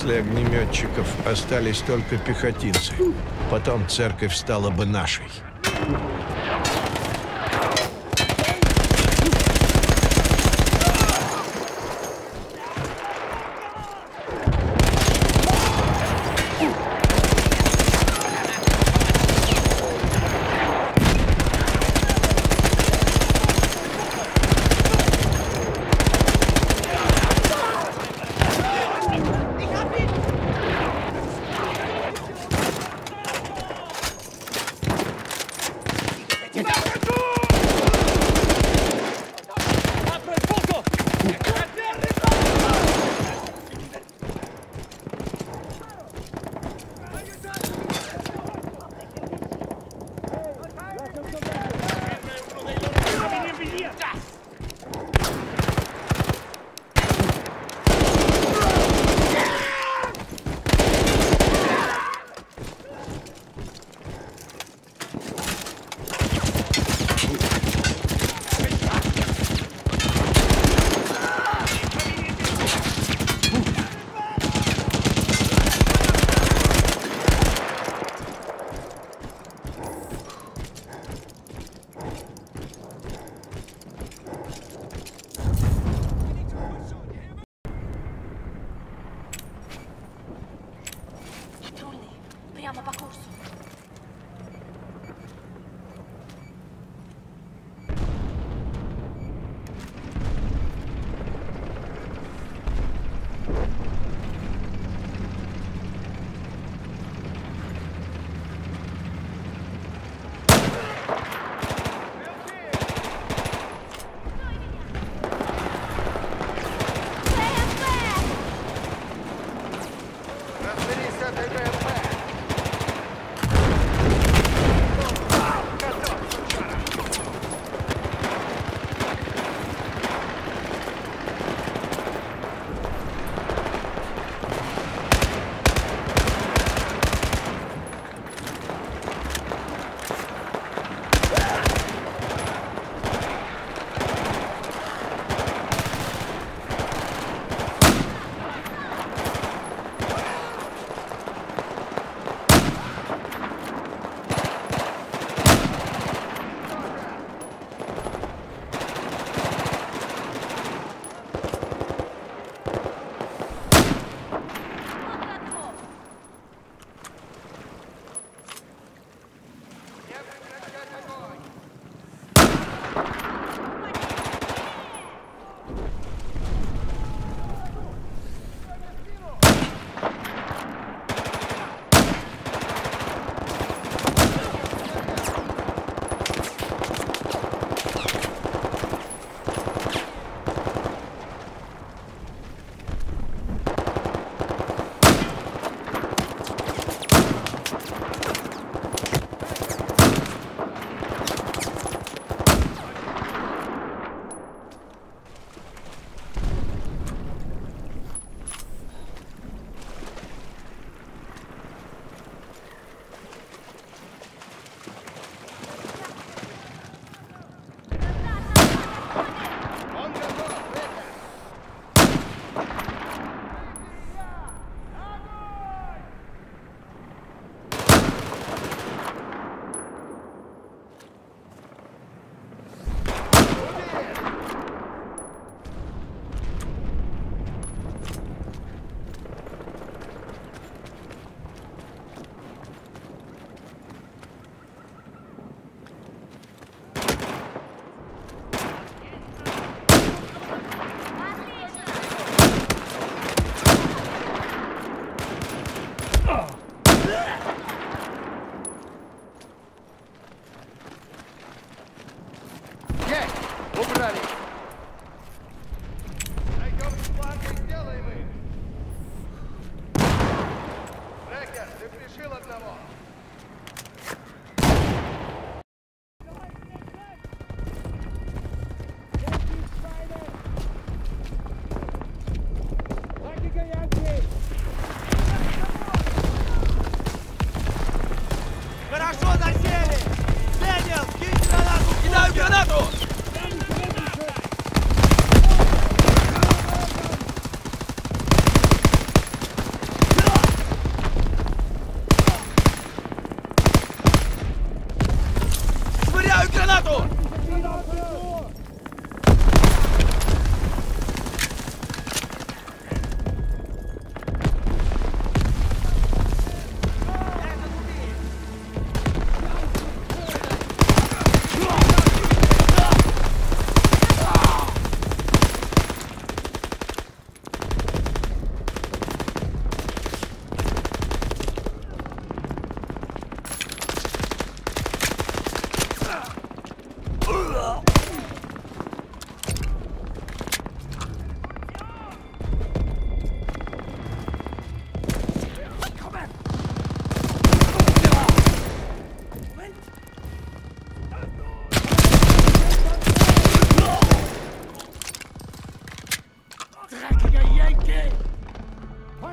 После огнеметчиков остались только пехотинцы. Потом церковь стала бы нашей.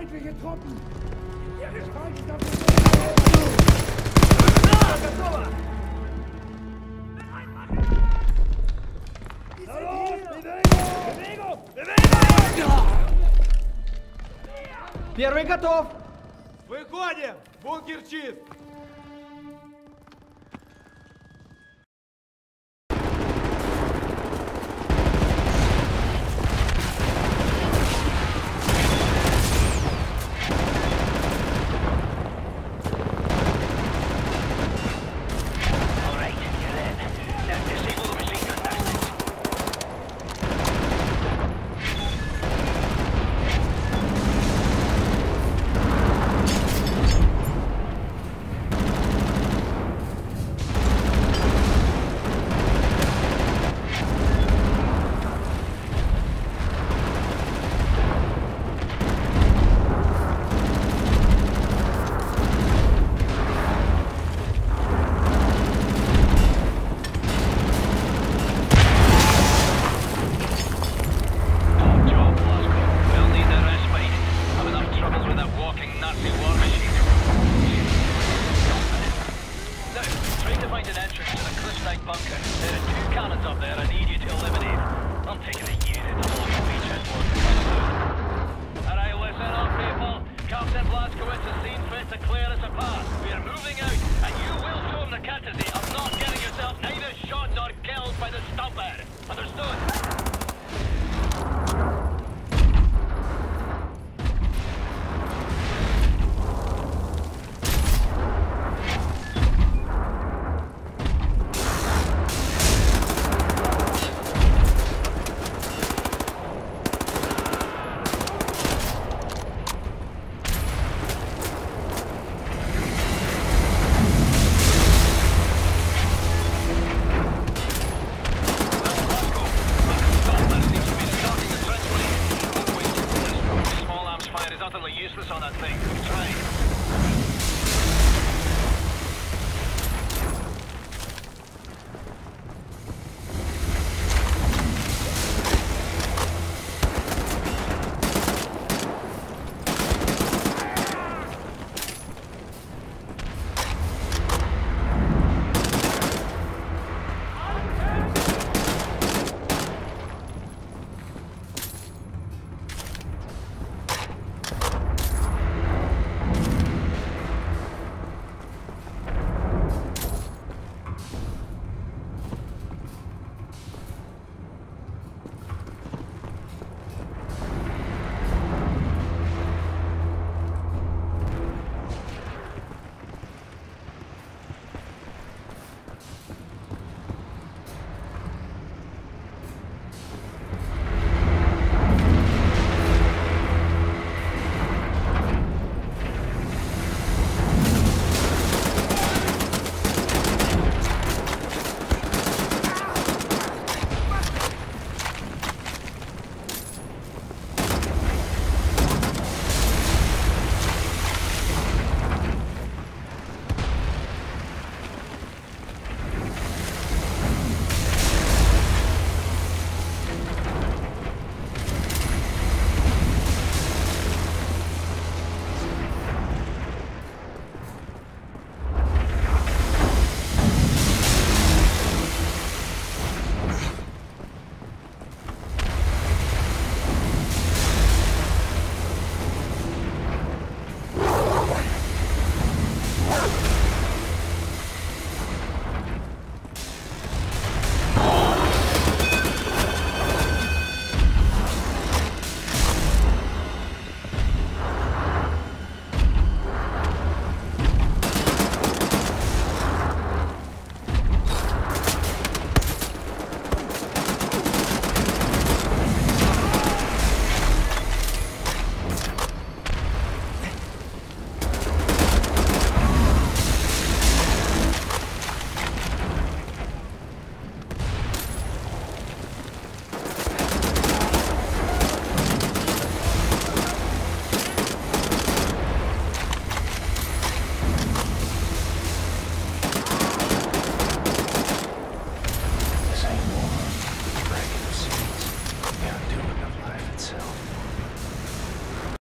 feindliche Truppen! Ihre Schweiz dafür! Na los, Bewegung! Bewegung! Bewegung! Первый готов! Выходим! Бункер чист! necessity of not getting yourself either shot nor killed by the stumper. Understood?